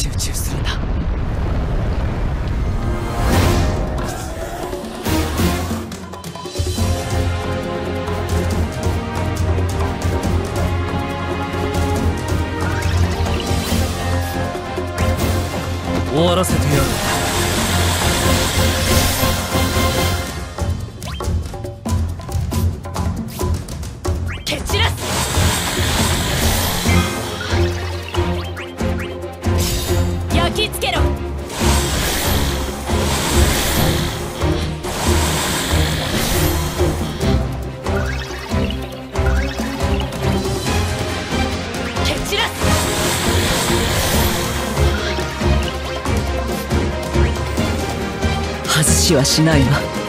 集中するんだ。死はしないわ。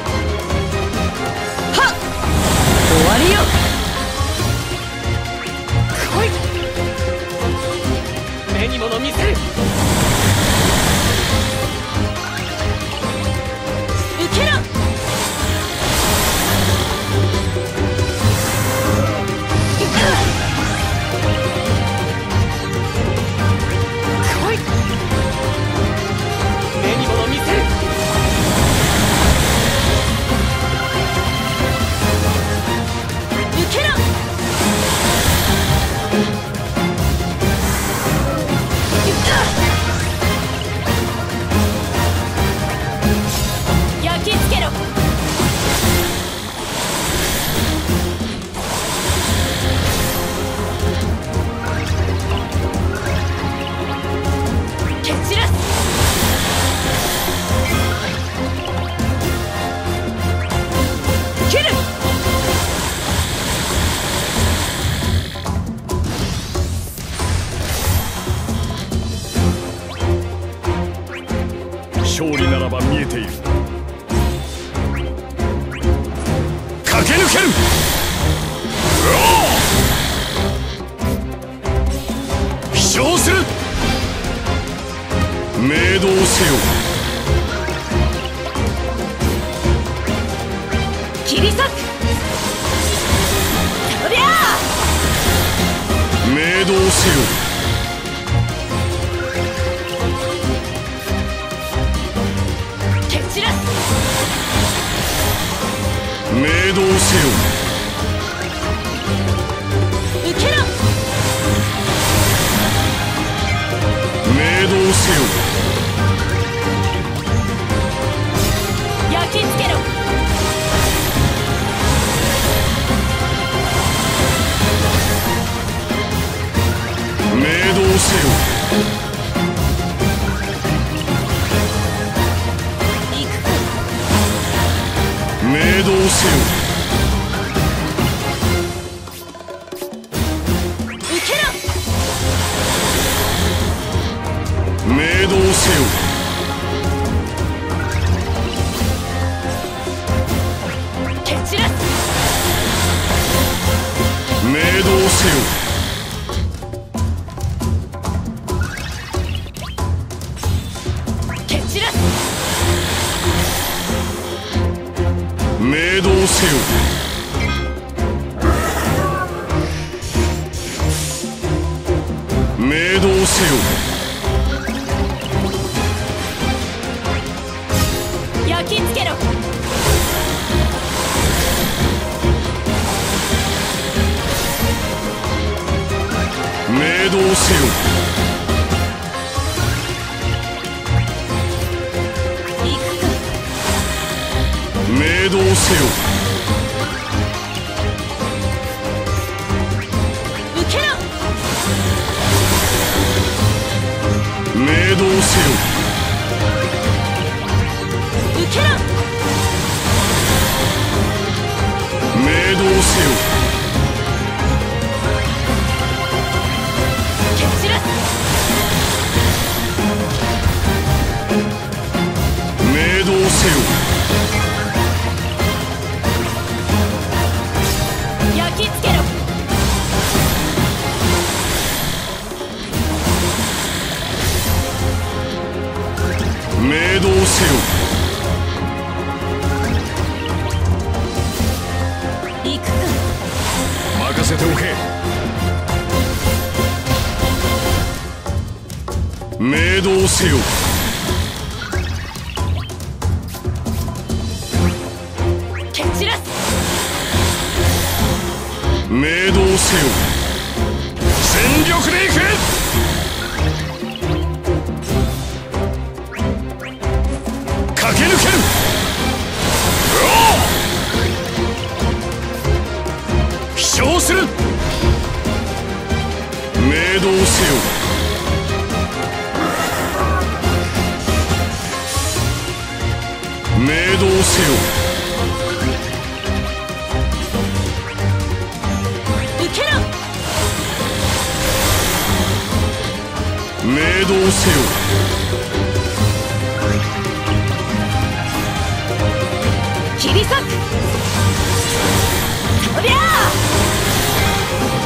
勝利ならば見えている。駆け抜ける！飛翔する！明動せよ。切り裂く！そりゃ明動せよ。散ら。す明動せよ。受けろ。動せよ。明動せよ。明動せよ。明動せよ。せよ。蹴散らす。明動せよ。全力でいく駆け抜ける。お飛翔する。明動せよ動せよ。受けろ。明動せよ。切り裂く。そりゃあ。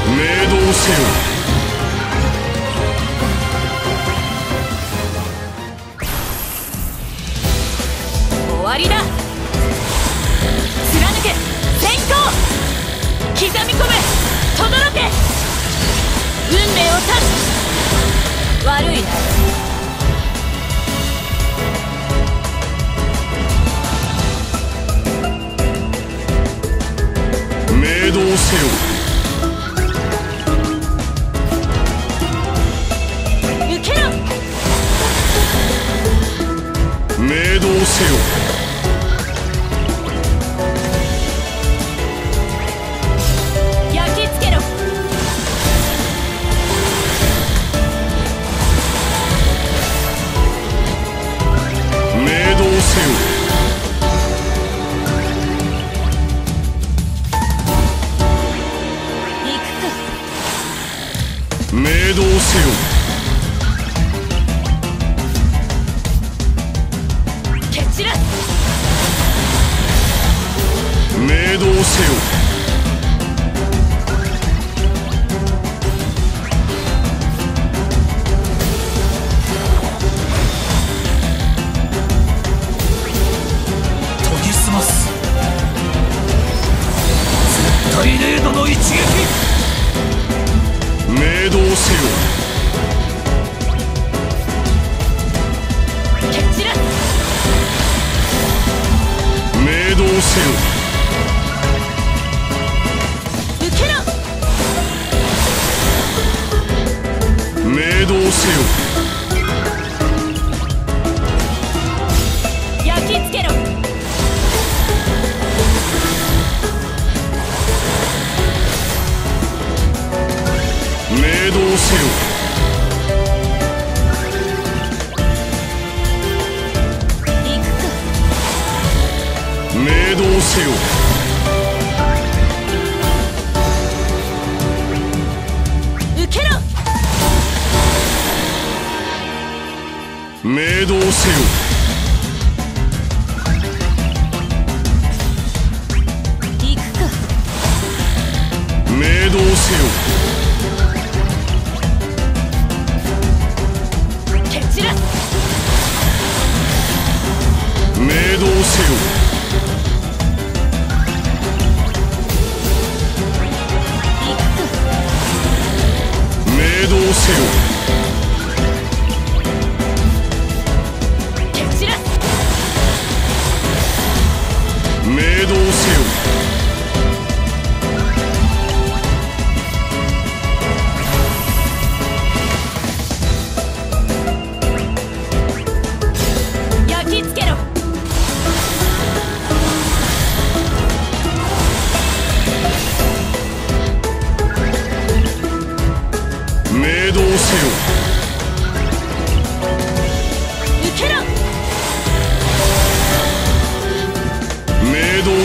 明動せよわりだ。貫け。先行。刻み込め。轟け。運命を断つ。悪いな。明動せよ。明明動せよ。行くか。明動せよ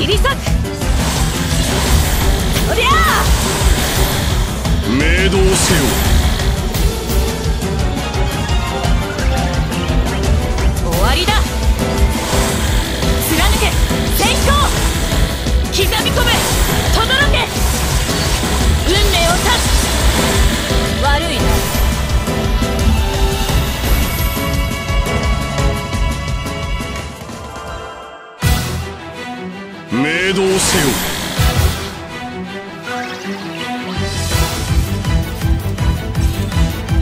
切り裂く。そりゃあ明動せよ。明動せよ。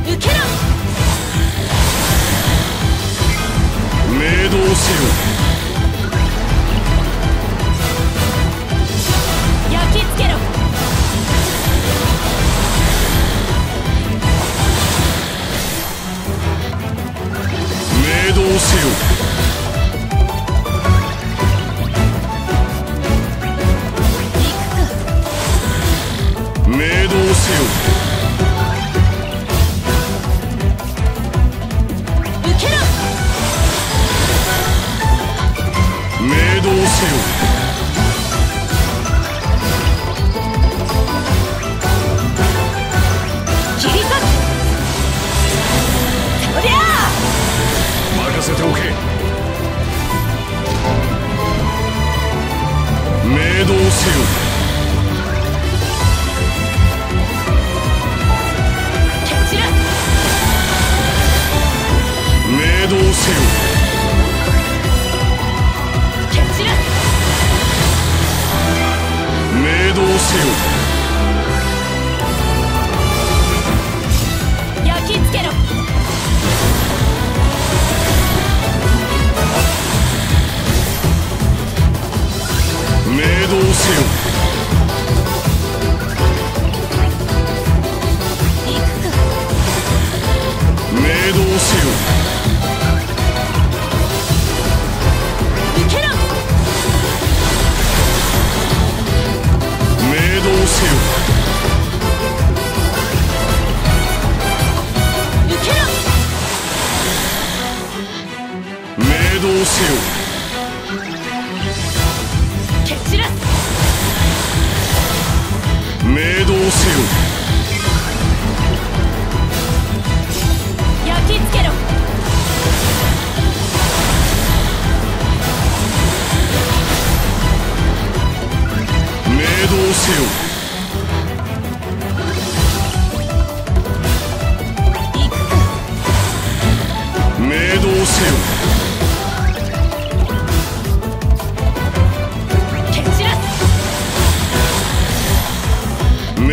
受けろ。動せよ。動せよ Hollywood.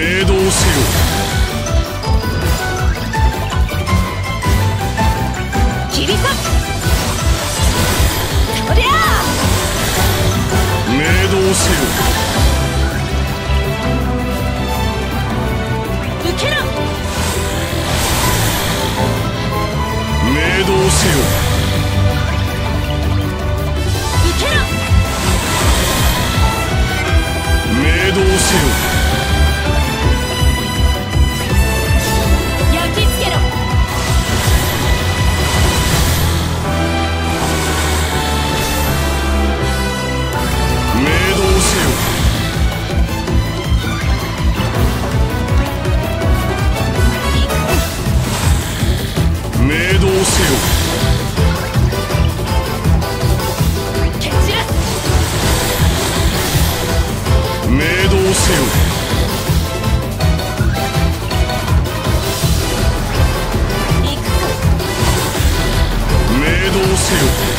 命動せよ。two.